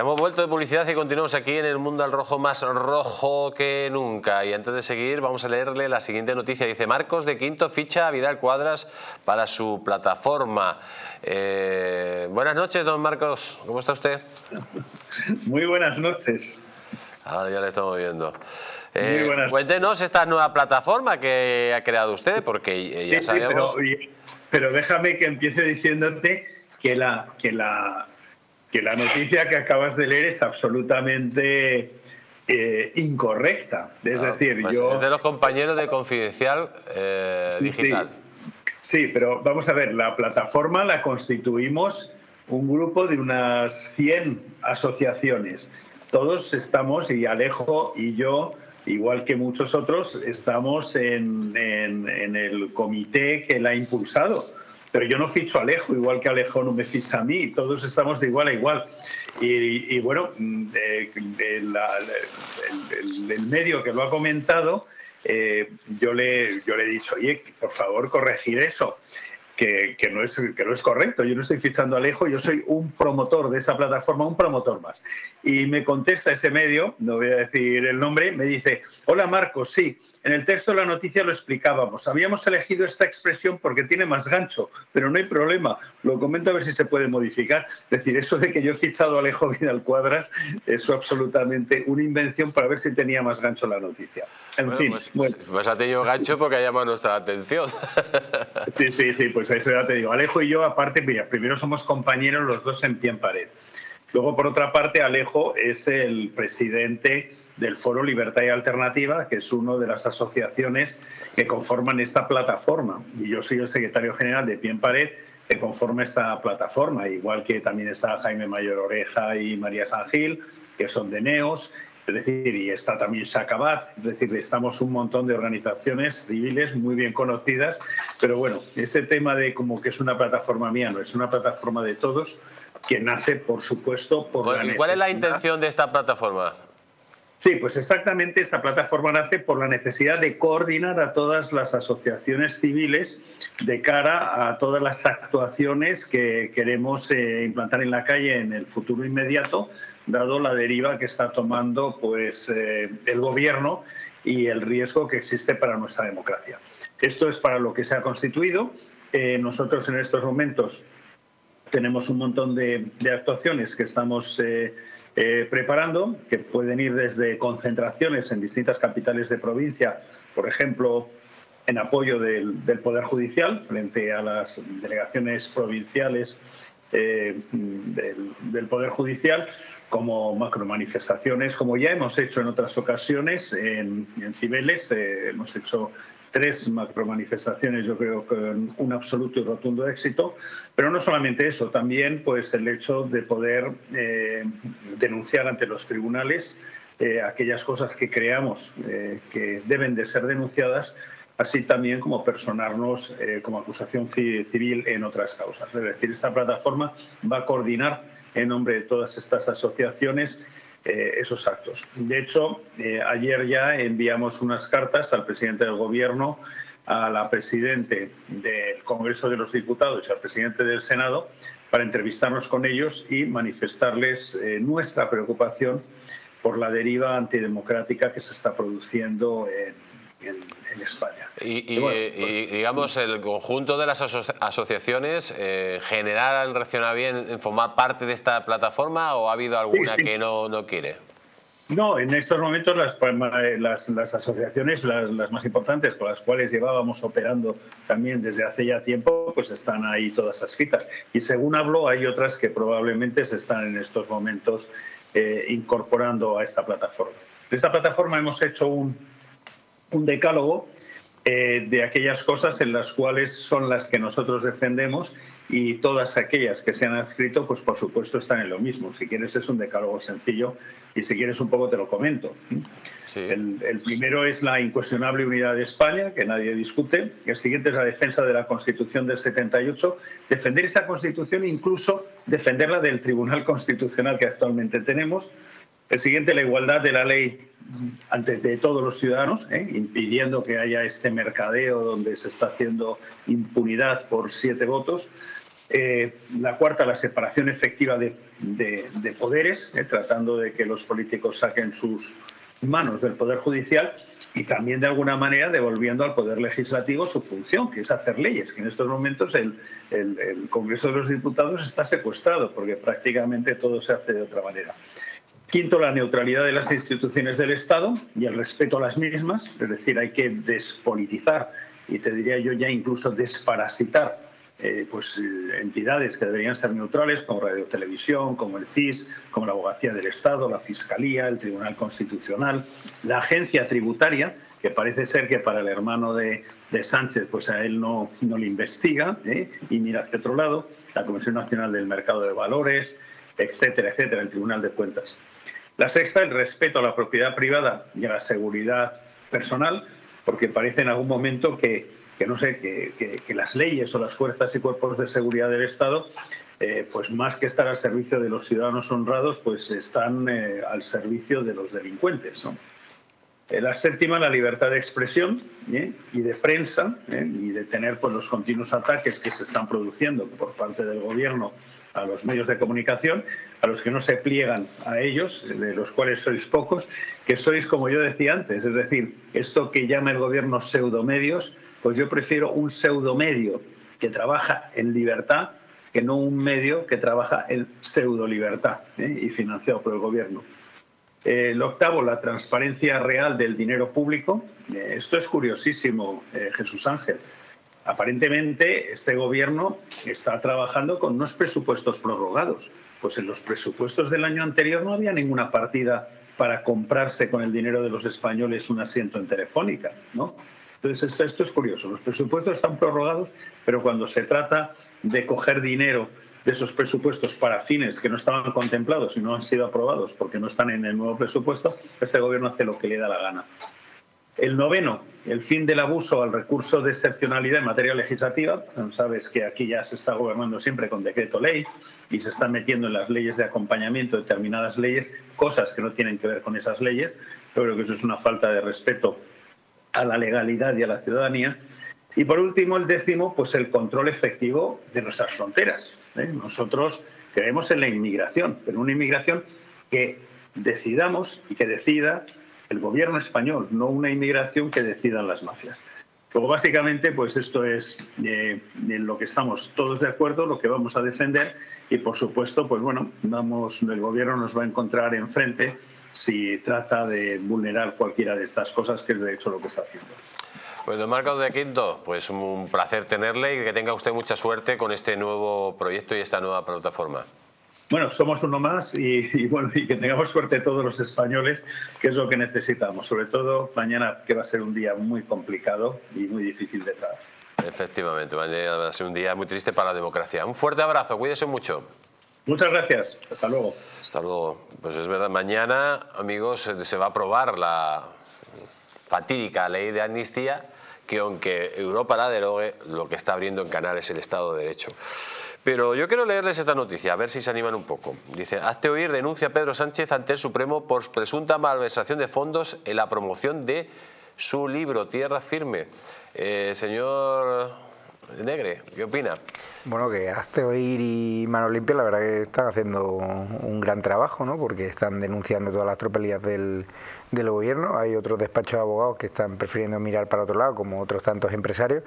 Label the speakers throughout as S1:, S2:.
S1: Ya hemos vuelto de publicidad y continuamos aquí en el mundo al rojo más rojo que nunca. Y antes de seguir, vamos a leerle la siguiente noticia. Dice Marcos de Quinto ficha a Vidal Cuadras para su plataforma. Eh, buenas noches, don Marcos. ¿Cómo está usted?
S2: Muy buenas noches.
S1: Ahora ya le estamos viendo. Eh, cuéntenos esta nueva plataforma que ha creado usted, porque ya sabemos...
S2: pero, déjame que empiece diciéndote que la, que la que la noticia que acabas de leer es absolutamente eh, incorrecta. Es ah, decir,
S1: pues
S2: yo...
S1: Es de los compañeros de Confidencial eh, Digital.
S2: Sí. pero vamos a ver, la plataforma la constituimos un grupo de unas 100 asociaciones. Todos estamos, y Alejo y yo, igual que muchos otros, estamos en, en el comité que la ha impulsado pero yo no ficho a Alejo, igual que Alejo no me ficha a mí, todos estamos de igual a igual. Y, bueno, mm, el, medio que lo ha comentado, eh, yo, le, yo le he dicho, oye, por favor, corregir eso que, no es, que no es correcto. Yo no estoy fichando a Alejo, yo soy un promotor de esa plataforma, un promotor más. Y me contesta ese medio, no voy a decir el nombre, me dice, hola Marcos, sí, en el texto de la noticia lo explicábamos. Habíamos elegido esta expresión porque tiene más gancho, pero no hay problema. Lo comento a ver si se puede modificar. Es decir, eso de que yo he fichado a Alejo Vidal Cuadras, es absolutamente una invención para ver si tenía más gancho la noticia. En fin.
S1: Pues, pues, ha tenido gancho porque ha llamado nuestra atención.
S2: Sí, sí, sí, pues eso ya te digo. Alejo y yo, aparte, mira, primero somos compañeros los dos en pie pared. Luego, por otra parte, Alejo es el presidente del Foro Libertad y Alternativa, que es una de las asociaciones que conforman esta plataforma. Y yo soy el secretario general de Pie Pared, que conforma esta plataforma, igual que también está Jaime Mayor Oreja y María San Gil, que son de NEOS, es decir, y está también Shacabat, es decir, estamos un montón de organizaciones civiles muy bien conocidas, pero bueno, ese tema de como que es una plataforma mía, no es una plataforma de todos, que nace, por supuesto, por la
S1: ¿Y cuál es la intención de esta plataforma?
S2: Sí, pues exactamente esta plataforma nace por la necesidad de coordinar a todas las asociaciones civiles de cara a todas las actuaciones que queremos eh, implantar en la calle en el futuro inmediato, dado la deriva que está tomando pues, eh, el gobierno y el riesgo que existe para nuestra democracia. Esto es para lo que se ha constituido. Eh, nosotros en estos momentos tenemos un montón de, actuaciones que estamos eh, preparando, que pueden ir desde concentraciones en distintas capitales de provincia, por ejemplo, en apoyo del, Poder Judicial frente a las delegaciones provinciales del, Poder Judicial, como macromanifestaciones, como ya hemos hecho en otras ocasiones en, Cibeles, eh, hemos hecho tres macromanifestaciones, yo creo que un absoluto y rotundo éxito, pero no solamente eso, también pues el hecho de poder eh, denunciar ante los tribunales eh, aquellas cosas que creamos que deben de ser denunciadas, así también como personarnos como acusación civil en otras causas. Es decir, esta plataforma va a coordinar en nombre de todas estas asociaciones eh, esos actos. De hecho, eh, ayer ya enviamos unas cartas al presidente del Gobierno, a la presidente del Congreso de los Diputados y al presidente del Senado para entrevistarnos con ellos y manifestarles eh, nuestra preocupación por la deriva antidemocrática que se está produciendo en, en, España.
S1: Y, pues digamos, el conjunto de las asociaciones eh, en general han reaccionado bien en formar parte de esta plataforma o ha habido alguna que no, no, quiere?
S2: No, en estos momentos las, las, las asociaciones, las, las, más importantes con las cuales llevábamos operando también desde hace ya tiempo, pues están ahí todas escritas. Y según hablo, hay otras que probablemente se están en estos momentos eh, incorporando a esta plataforma. En esta plataforma hemos hecho un, un decálogo eh, de aquellas cosas en las cuales son las que nosotros defendemos y todas aquellas que se han adscrito, pues por supuesto están en lo mismo. Si quieres es un decálogo sencillo y si quieres un poco te lo comento. El, primero es la incuestionable unidad de España, que nadie discute. El siguiente es la defensa de la Constitución del 78. Defender esa Constitución incluso defenderla del Tribunal Constitucional que actualmente tenemos. El siguiente, la igualdad de la ley ante de todos los ciudadanos, ¿eh? impidiendo que haya este mercadeo donde se está haciendo impunidad por siete votos. Eh, la cuarta, la separación efectiva de, poderes, eh, tratando de que los políticos saquen sus manos del Poder Judicial y también de alguna manera devolviendo al Poder Legislativo su función, que es hacer leyes, que en estos momentos el, el, Congreso de los Diputados está secuestrado porque prácticamente todo se hace de otra manera. Quinto, la neutralidad de las instituciones del Estado y el respeto a las mismas, es decir, hay que despolitizar y te diría yo ya incluso desparasitar eh, pues, eh, entidades que deberían ser neutrales, como Radio Televisión, como el CIS, como la Abogacía del Estado, la Fiscalía, el Tribunal Constitucional, la Agencia Tributaria, que parece ser que para el hermano de, Sánchez, pues a él no, no le investiga ¿eh? y mira hacia otro lado, la Comisión Nacional del Mercado de Valores, etcétera, etcétera, el Tribunal de Cuentas. La sexta, el respeto a la propiedad privada y a la seguridad personal, porque parece en algún momento que que no sé, que, las leyes o las fuerzas y cuerpos de seguridad del Estado, eh, pues más que estar al servicio de los ciudadanos honrados, pues están eh, al servicio de los delincuentes. La séptima, la libertad de expresión y de prensa y de tener pues, los continuos ataques que se están produciendo por parte del gobierno a los medios de comunicación, a los que no se pliegan a ellos, de los cuales sois pocos, que sois, como yo decía antes, es decir, esto que llama el gobierno pseudomedios, pues yo prefiero un pseudomedio que trabaja en libertad que no un medio que trabaja en pseudo libertad ¿eh? y financiado por el gobierno. Eh, el octavo, la transparencia real del dinero público. Eh, esto es curiosísimo, Jesús Ángel. Aparentemente, este gobierno está trabajando con unos presupuestos prorrogados. Pues en los presupuestos del año anterior no había ninguna partida para comprarse con el dinero de los españoles un asiento en Telefónica, ¿no? Entonces, esto es curioso. Los presupuestos están prorrogados, pero cuando se trata de coger dinero de esos presupuestos para fines que no estaban contemplados y no han sido aprobados porque no están en el nuevo presupuesto, este gobierno hace lo que le da la gana. El noveno, el fin del abuso al recurso de excepcionalidad en materia legislativa. Sabes que aquí ya se está gobernando siempre con decreto ley y se están metiendo en las leyes de acompañamiento determinadas leyes, cosas que no tienen que ver con esas leyes. Yo creo que eso es una falta de respeto a la legalidad y a la ciudadanía. Y por último, el décimo, pues el control efectivo de nuestras fronteras. ¿eh? Nosotros creemos en la inmigración, pero una inmigración que decidamos y que decida el gobierno español, no una inmigración que decidan las mafias. Luego, básicamente, pues esto es eh, en lo que estamos todos de acuerdo, lo que vamos a defender y, por supuesto, pues bueno, vamos, el gobierno nos va a encontrar enfrente si trata de vulnerar cualquiera de estas cosas, que es de hecho lo que está haciendo.
S1: Pues don Marcos de Quinto, pues un placer tenerle y que tenga usted mucha suerte con este nuevo proyecto y esta nueva plataforma.
S2: Bueno, somos uno más y, bueno, y que tengamos suerte todos los españoles, que es lo que necesitamos. Sobre todo mañana, que va a ser un día muy complicado y muy difícil de tratar.
S1: Efectivamente, mañana va a ser un día muy triste para la democracia. Un fuerte abrazo, cuídese mucho.
S2: Muchas gracias, hasta luego.
S1: Hasta luego. Pues es verdad, mañana, amigos, se va a aprobar la fatídica ley de amnistía que aunque Europa la derogue, lo que está abriendo en Canal es el Estado de Derecho. Pero yo quiero leerles esta noticia, a ver si se animan un poco. Dice, hazte oír, denuncia a Pedro Sánchez ante el Supremo por presunta malversación de fondos en la promoción de su libro, Tierra Firme. Eh, señor Negre, ¿qué opina?
S3: Bueno, que Hazte Oír y Mano Limpia la verdad que están haciendo un gran trabajo, ¿no? Porque están denunciando todas las tropelías del, del gobierno. Hay otros despachos de abogados que están prefiriendo mirar para otro lado, como otros tantos empresarios,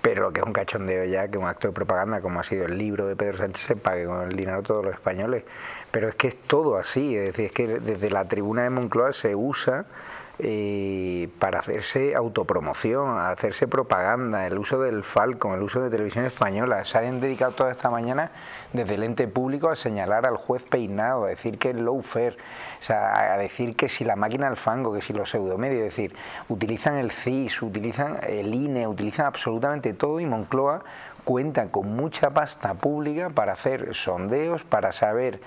S3: pero que es un cachondeo ya, que un acto de propaganda, como ha sido el libro de Pedro Sánchez, se pague con el dinero todos los españoles. Pero es que es todo así, es decir, es que desde la tribuna de Moncloa se usa eh, para hacerse autopromoción, hacerse propaganda, el uso del Falcon, el uso de televisión española. Se han dedicado toda esta mañana desde el ente público a señalar al juez peinado, a decir que es low fair, a decir que si la máquina del fango, que si los pseudomedios, es decir, utilizan el CIS, utilizan el INE, utilizan absolutamente todo y Moncloa cuenta con mucha pasta pública para hacer sondeos, para saber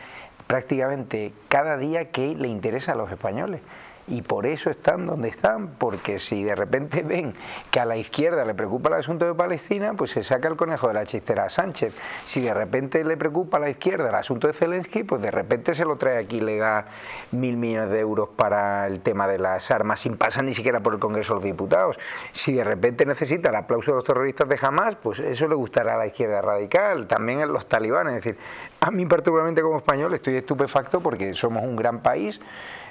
S3: prácticamente cada día qué le interesa a los españoles y por eso están donde están, porque si de repente ven que a la izquierda le preocupa el asunto de Palestina, pues se saca el conejo de la chistera a Sánchez. Si de repente le preocupa a la izquierda el asunto de Zelensky, pues de repente se lo trae aquí y le da mil millones de euros para el tema de las armas sin pasar ni siquiera por el Congreso de los Diputados. Si de repente necesita el aplauso de los terroristas de Hamas, pues eso le gustará a la izquierda radical, también a los talibanes. Es decir, a mí particularmente como español estoy estupefacto porque somos un gran país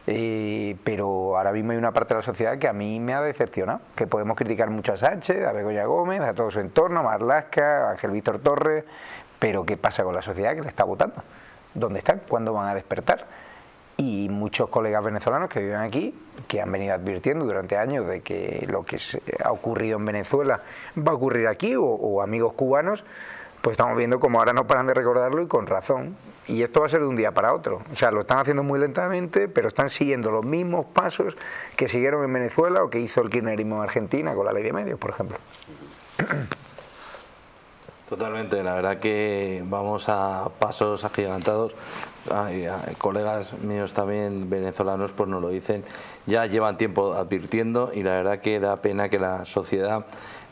S3: eh, pero ahora mismo hay una parte de la sociedad que a mí me ha decepcionado, que podemos criticar mucho a Sánchez, a Begoña Gómez, a todo su entorno, a Marlasca, a Ángel Víctor Torres, pero ¿qué pasa con la sociedad que le está votando? ¿Dónde están? ¿Cuándo van a despertar? Y muchos colegas venezolanos que viven aquí, que han venido advirtiendo durante años de que lo que ha ocurrido en Venezuela va a ocurrir aquí, o, o amigos cubanos, pues estamos viendo como ahora no paran de recordarlo y con razón. Y esto va a ser de un día para otro. O sea, lo están haciendo muy lentamente, pero están siguiendo los mismos pasos que siguieron en Venezuela o que hizo el kirchnerismo en Argentina con la ley de medios, por ejemplo.
S4: Totalmente, la verdad que vamos a pasos agigantados. Hay, colegas míos también venezolanos pues nos lo dicen, ya llevan tiempo advirtiendo y la verdad que da pena que la sociedad,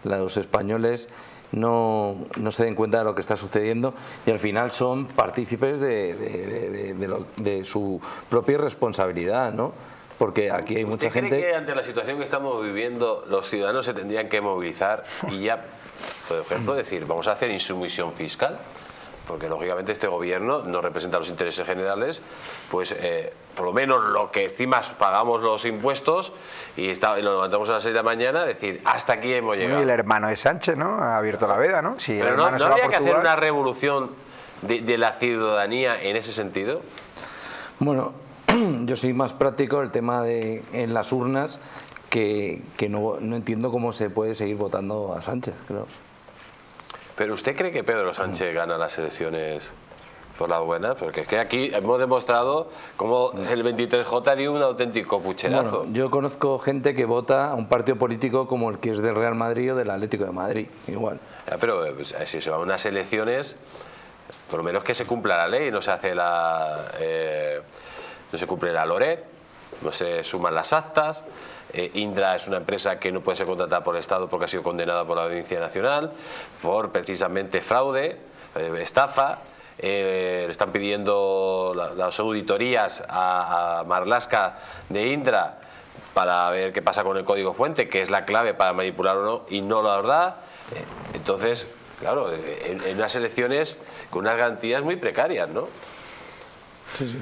S4: los españoles, no, no, se den cuenta de lo que está sucediendo y al final son partícipes de, de, su propia responsabilidad, ¿no? Porque aquí hay mucha gente...
S1: cree que ante la situación que estamos viviendo los ciudadanos se tendrían que movilizar y ya, por ejemplo, decir, vamos a hacer insumisión fiscal? Porque lógicamente este gobierno no representa los intereses generales, pues eh, por lo menos lo que encima pagamos los impuestos y, está, y nos levantamos a las 6 de la mañana, decir, hasta aquí hemos llegado.
S3: Y el hermano de Sánchez, ¿no? Ha abierto la veda, ¿no?
S1: Si Pero no, ¿no habría que hacer una revolución de, la ciudadanía en ese sentido.
S4: Bueno, yo soy más práctico el tema de en las urnas que, que no, no entiendo cómo se puede seguir votando a Sánchez, creo.
S1: ¿Pero usted cree que Pedro Sánchez gana las elecciones por la buena? Porque es que aquí hemos demostrado cómo el 23J dio un auténtico pucherazo.
S4: yo conozco gente que vota a un partido político como el que es del Real Madrid o del Atlético de Madrid, igual.
S1: pero pues, si se van unas elecciones, por lo menos que se cumpla la ley, no se hace la... Eh, no se cumple la LORET, no se suman las actas, eh, Indra es una empresa que no puede ser contratada por el Estado porque ha sido condenada por la Audiencia Nacional por precisamente fraude, eh, estafa. Eh, le están pidiendo las auditorías a, Marlasca de Indra para ver qué pasa con el código fuente, que es la clave para manipular o no, y no lo da. entonces, claro, en, en, unas elecciones con unas garantías muy precarias, ¿no?
S3: Sí, sí.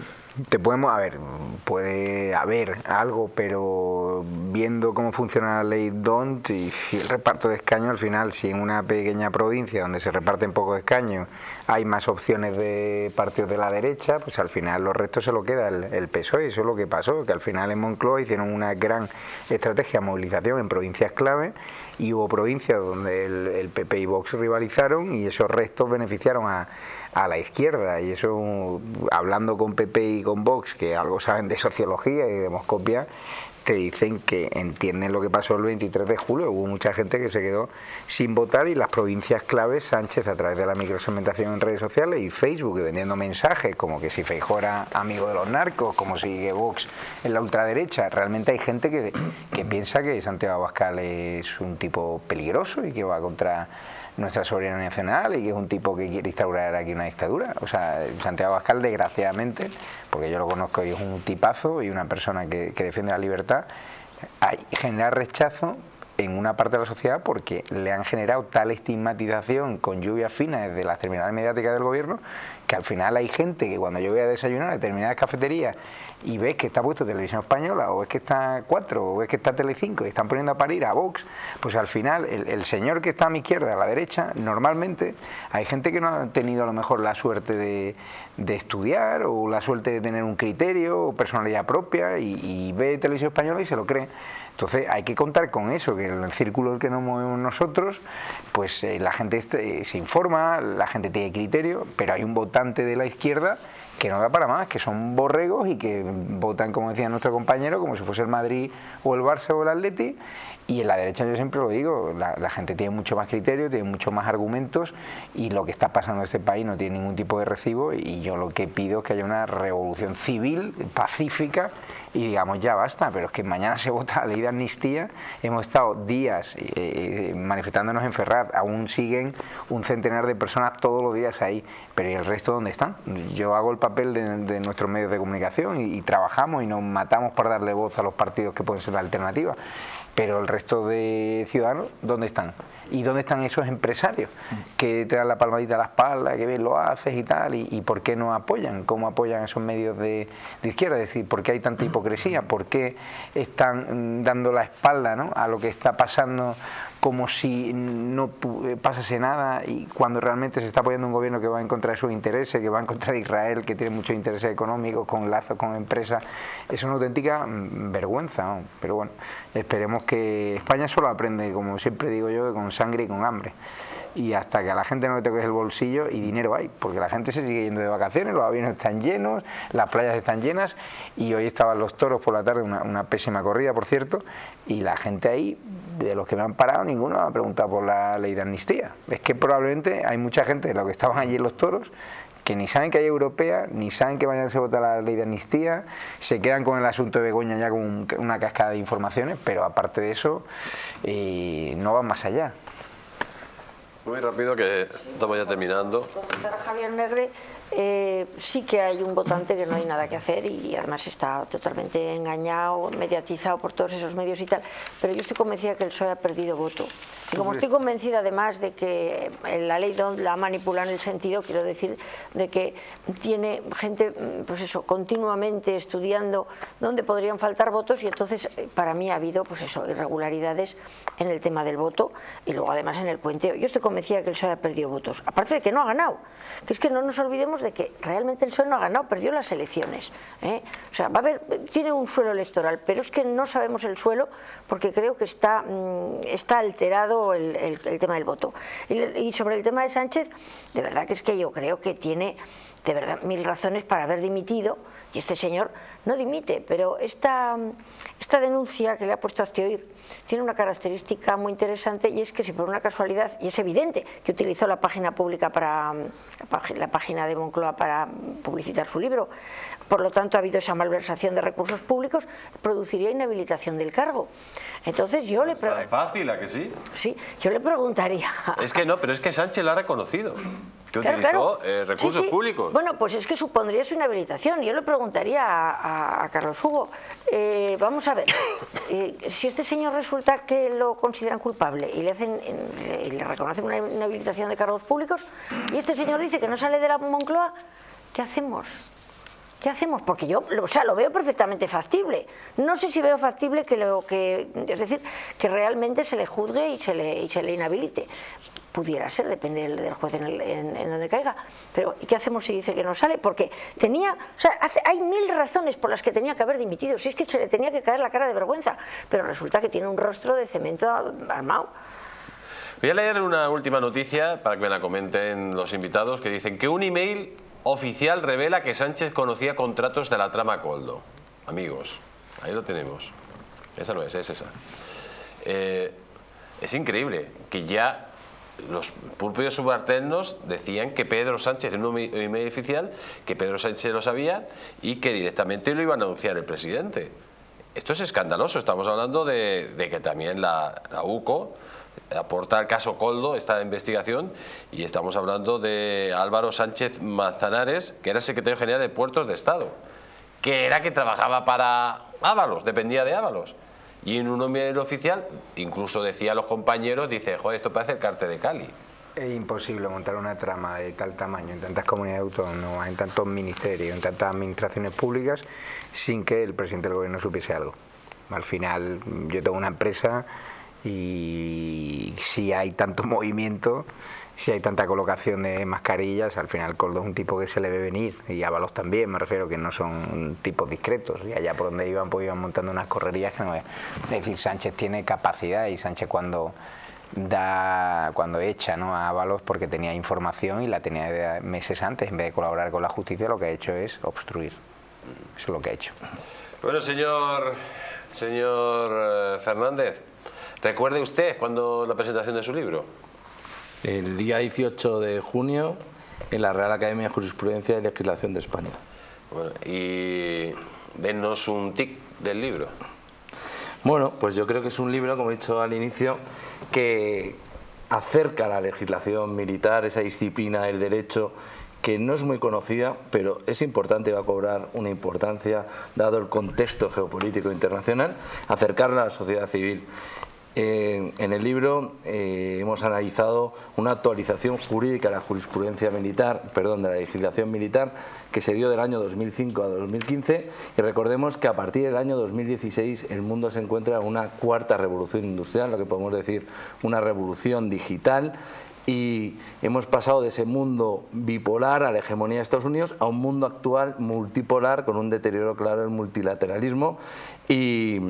S3: Te podemos, a ver, puede haber algo, pero viendo cómo funciona la ley DONT y el reparto de escaños, al final, si en una pequeña provincia donde se reparten pocos escaños hay más opciones de partidos de la derecha, pues al final los restos se lo queda el, el PSOE. Eso es lo que pasó, que al final en Moncloa hicieron una gran estrategia de movilización en provincias clave y hubo provincias donde el, PP y Vox rivalizaron y esos restos beneficiaron a a la izquierda y eso hablando con PP y con Vox que algo saben de sociología y de demoscopia te dicen que entienden lo que pasó el 23 de julio. Hubo mucha gente que se quedó sin votar y las provincias claves Sánchez a través de la microsegmentación en redes sociales y Facebook y vendiendo mensajes como que si Feijóo era amigo de los narcos como si Vox en la ultraderecha. Realmente hay gente que, que piensa que Santiago Abascal es un tipo peligroso y que va contra nuestra soberanía nacional y que es un tipo que quiere instaurar aquí una dictadura. O sea, Santiago Abascal, desgraciadamente, porque yo lo conozco y es un tipazo y una persona que, defiende la libertad, hay, genera rechazo en una parte de la sociedad porque le han generado tal estigmatización con lluvia fina desde las terminales mediáticas del gobierno que al final hay gente que cuando yo voy a desayunar a determinadas cafeterías y ves que está puesto televisión española o ves que está 4 o ves que está Telecinco y están poniendo a parir a Vox, pues al final el, señor que está a mi izquierda, a la derecha, normalmente hay gente que no ha tenido a lo mejor la suerte de, estudiar o la suerte de tener un criterio o personalidad propia y, ve televisión española y se lo cree. Entonces hay que contar con eso, que en el círculo que nos movemos nosotros, pues eh, la gente este, se informa, la gente tiene criterio, pero hay un votante de la izquierda que no da para más, que son borregos y que votan, como decía nuestro compañero, como si fuese el Madrid o el Barça o el Atleti y en la derecha yo siempre lo digo, la, gente tiene mucho más criterio, tiene mucho más argumentos y lo que está pasando en este país no tiene ningún tipo de recibo y yo lo que pido es que haya una revolución civil, pacífica y digamos ya basta, pero es que mañana se vota la ley de amnistía, hemos estado días eh, eh, manifestándonos en Ferrat, aún siguen un centenar de personas todos los días ahí, pero ¿y el resto dónde están? Yo hago el papel de, nuestros medios de comunicación y, y trabajamos y nos matamos por darle voz a los partidos que pueden ser la alternativa pero el resto de ciudadanos, ¿dónde están? ¿Y dónde están esos empresarios que te dan la palmadita a la espalda, que bien lo haces y tal? ¿Y, por qué no apoyan? ¿Cómo apoyan esos medios de, izquierda? Es decir, ¿por qué hay tanta hipocresía? ¿Por qué están dando la espalda a lo que está pasando como si no eh, pasase nada y cuando realmente se está apoyando un gobierno que va en contra de sus intereses, que va en contra de Israel, que tiene muchos intereses económicos, con lazos con empresas, es una auténtica mm, vergüenza. Pero bueno, esperemos que España solo aprende, como siempre digo yo, con sangre y con hambre y hasta que a la gente no le toques el bolsillo y dinero hay, porque la gente se sigue yendo de vacaciones, los aviones están llenos, las playas están llenas y hoy estaban los toros por la tarde, una, pésima corrida por cierto, y la gente ahí, de los que me han parado, ninguno me ha preguntado por la ley de amnistía. Es que probablemente hay mucha gente de los que estaban allí en los toros que ni saben que hay europea, ni saben que vayan a votar la ley de amnistía, se quedan con el asunto de Begoña ya con una cascada de informaciones, pero aparte de eso, eh, no van más allá.
S1: Muy rápido que estamos ya terminando.
S5: Eh, sí que hay un votante que no hay nada que hacer y además está totalmente engañado, mediatizado por todos esos medios y tal, pero yo estoy convencida que el PSOE ha perdido voto. Y como estoy convencida además de que la ley la manipula en el sentido, quiero decir, de que tiene gente, pues eso, continuamente estudiando dónde podrían faltar votos y entonces eh, para mí ha habido, pues eso, irregularidades en el tema del voto y luego además en el cuenteo. Yo estoy convencida que el PSOE ha perdido votos, aparte de que no ha ganado, que es que no nos olvidemos de que realmente el PSOE no ha ganado, perdió las elecciones. ¿eh? O sea, va a haber, tiene un suelo electoral, pero es que no sabemos el suelo porque creo que está, mm, está alterado el, tema del voto. Y, sobre el tema de Sánchez, de verdad que es que yo creo que tiene de verdad mil razones para haber dimitido y este señor no dimite, pero esta, esta denuncia que le ha puesto a oír tiene una característica muy interesante y es que si por una casualidad, y es evidente que utilizó la página pública para la página de Moncloa para publicitar su libro, por lo tanto ha habido esa malversación de recursos públicos, produciría inhabilitación del cargo. Entonces yo le
S1: preguntaría... fácil, ¿a que sí?
S5: Sí, yo le preguntaría...
S1: Es que no, pero es que Sánchez lo ha reconocido que utilizó eh, recursos públicos.
S5: Bueno, pues es que supondría su inhabilitación. Yo le preguntaría a, Carlos Hugo, eh, vamos a ver, eh, si este señor resulta que lo consideran culpable y le hacen y le reconocen una inhabilitación de cargos públicos y este señor dice que no sale de la Moncloa, ¿qué hacemos? ¿Qué hacemos? Porque yo, o sea, lo veo perfectamente factible. No sé si veo factible que lo que, es decir, que realmente se le juzgue y se le, y se le inhabilite. Pudiera ser, depende del, juez en, donde caiga. Pero ¿y qué hacemos si dice que no sale? Porque tenía, o sea, hay mil razones por las que tenía que haber dimitido. Si es que se le tenía que caer la cara de vergüenza. Pero resulta que tiene un rostro de cemento armado.
S1: Voy a leer una última noticia para que me la comenten los invitados que dicen que un email oficial revela que Sánchez conocía contratos de la trama Coldo. Amigos, ahí lo tenemos. Esa no es, es esa. Eh, es increíble que ya los propios subalternos decían que Pedro Sánchez, en un email oficial, que Pedro Sánchez lo sabía y que directamente lo iban a anunciar el presidente. Esto es escandaloso, estamos hablando de, que también la, UCO aporta el caso Coldo, esta investigación, y estamos hablando de Álvaro Sánchez Manzanares, que era secretario general de Puertos de Estado, que era que trabajaba para Ábalos, dependía de Ábalos. Y en un email oficial, incluso decía a los compañeros, dice, joder, esto parece el cártel de Cali.
S3: Es imposible montar una trama de tal tamaño en tantas comunidades autónomas, en tantos ministerios, en tantas administraciones públicas, sin que el presidente del gobierno supiese algo. Al final, yo tengo una empresa y si hay tanto movimiento, si hay tanta colocación de mascarillas, al final Coldo es un tipo que se le ve venir y Ábalos también, me refiero que no son tipos discretos y allá por donde iban pues iban montando unas correrías que no es. Es decir, Sánchez tiene capacidad y Sánchez cuando da cuando echa ¿no? a Ábalos porque tenía información y la tenía meses antes, en vez de colaborar con la justicia, lo que ha hecho es obstruir. Eso es lo que ha hecho.
S1: Bueno, señor, señor eh, Fernández, recuerde usted cuando la presentación de su libro.
S4: El día 18 de junio en la Real Academia de Jurisprudencia y Legislación de España.
S1: Bueno, y denos un tic del libro.
S4: Bueno, pues yo creo que es un libro, como he dicho al inicio, que acerca la legislación militar, esa disciplina del derecho que no es muy conocida, pero es importante y va a cobrar una importancia, dado el contexto geopolítico internacional, acercarla a la sociedad civil en el libro eh, hemos analizado una actualización jurídica de la jurisprudencia militar, perdón, de la legislación militar que se dio del año 2005 a 2015 y recordemos que a partir del año 2016 el mundo se encuentra en una cuarta revolución industrial, lo que podemos decir una revolución digital y hemos pasado de ese mundo bipolar a la hegemonía de Estados Unidos a un mundo actual multipolar con un deterioro claro del multilateralismo y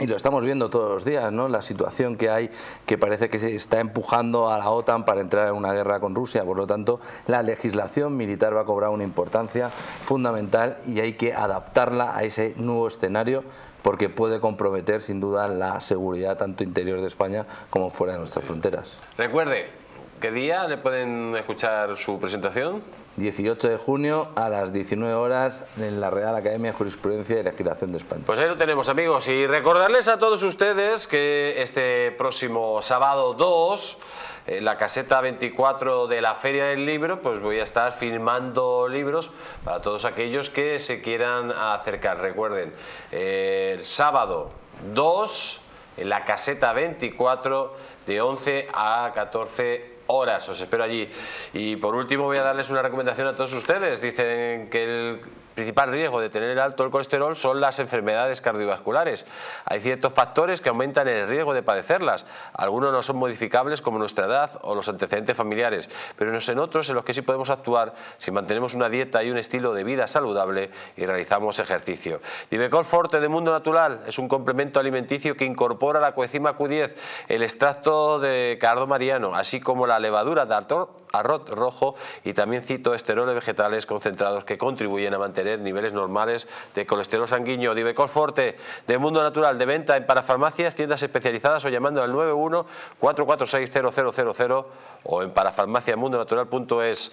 S4: y lo estamos viendo todos los días, ¿no? La situación que hay, que parece que se está empujando a la OTAN para entrar en una guerra con Rusia. Por lo tanto, la legislación militar va a cobrar una importancia fundamental y hay que adaptarla a ese nuevo escenario porque puede comprometer sin duda la seguridad tanto interior de España como fuera de nuestras fronteras.
S1: Recuerde, ¿qué día le pueden escuchar su presentación?
S4: 18 de junio a las 19 horas en la Real Academia de Jurisprudencia y Legislación de España.
S1: Pues ahí lo tenemos amigos y recordarles a todos ustedes que este próximo sábado 2 en la caseta 24 de la Feria del Libro, pues voy a estar filmando libros para todos aquellos que se quieran acercar. Recuerden, el sábado 2 en la caseta 24 de 11 a 14 horas. Os espero allí. Y por último voy a darles una recomendación a todos ustedes. Dicen que el principal riesgo de tener alto el colesterol son las enfermedades cardiovasculares. Hay ciertos factores que aumentan el riesgo de padecerlas. Algunos no son modificables como nuestra edad o los antecedentes familiares, pero en otros en los que sí podemos actuar si mantenemos una dieta y un estilo de vida saludable y realizamos ejercicio. Divecol Forte de Mundo Natural es un complemento alimenticio que incorpora la coenzima Q10, el extracto de cardo mariano, así como la levadura de arroz rojo y también cito esteroles vegetales concentrados que contribuyen a mantener niveles normales de colesterol sanguíneo. Divecol Forte de Mundo Natural de venta en parafarmacias, tiendas especializadas o llamando al 91 446 0000 o en parafarmaciamundonatural.es.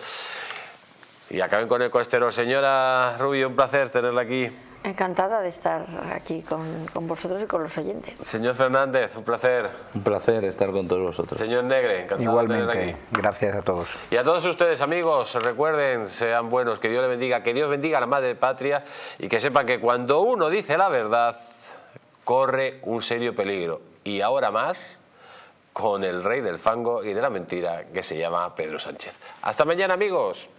S1: Y acaben con el colesterol. Señora Rubio, un placer tenerla aquí.
S5: Encantada de estar aquí con, vosotros y con los oyentes.
S1: Señor Fernández, un placer.
S4: Un placer estar con todos vosotros.
S1: Señor Negre, encantado
S3: Igualmente,
S1: de aquí.
S3: gracias a todos.
S1: Y a todos ustedes, amigos, recuerden, sean buenos, que Dios les bendiga, que Dios bendiga a la madre patria y que sepan que cuando uno dice la verdad, corre un serio peligro. Y ahora más con el rey del fango y de la mentira que se llama Pedro Sánchez. Hasta mañana, amigos.